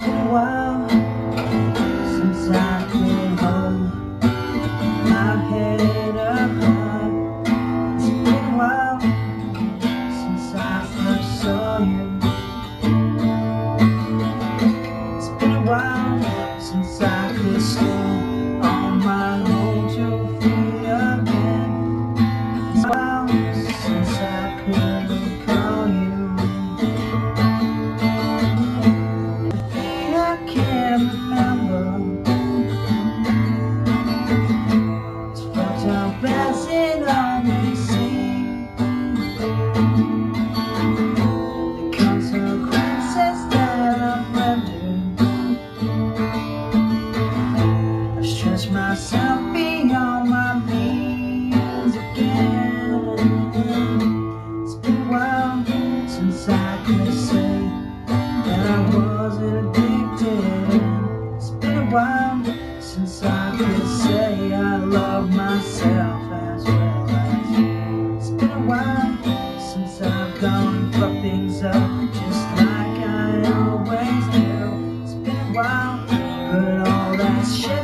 been a while since I could hold my head up high. It's been a while since I first saw you. It's been a while since I could stand on my own two feet again. While since I could remember. Felt how best it always seemed. The consequences that I've rendered. I've stretched myself beyond my means again. It's been a while since I could say myself as well as It's been a while since I've gone and fucked things up just like I always do. It's been a while, but all that shit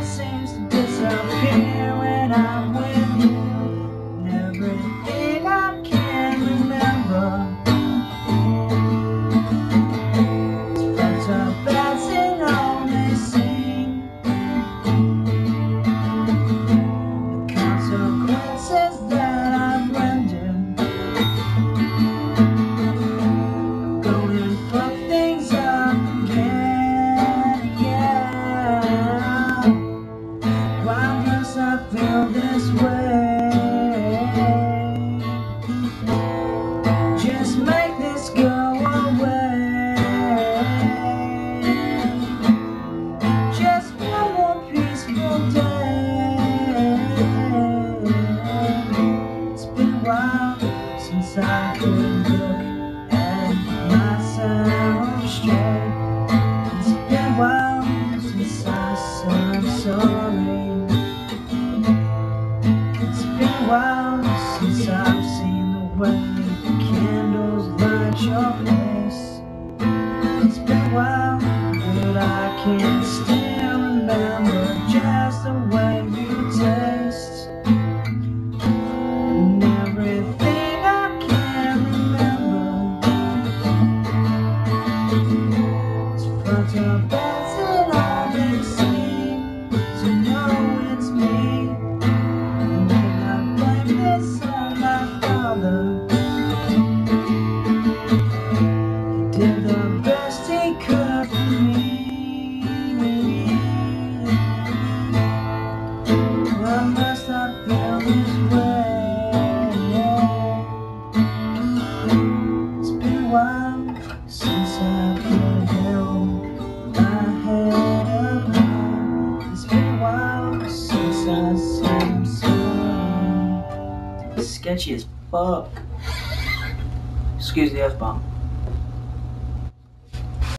I feel this way? Just make this go away. Just one more peaceful day. It's been a while since I could look at myself straight. It's been a while since I seen the candles light your face. It's been a while, but I can still Sketchy as fuck. Excuse the F bomb.